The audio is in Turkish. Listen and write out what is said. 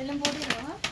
Elim boğdurma ha.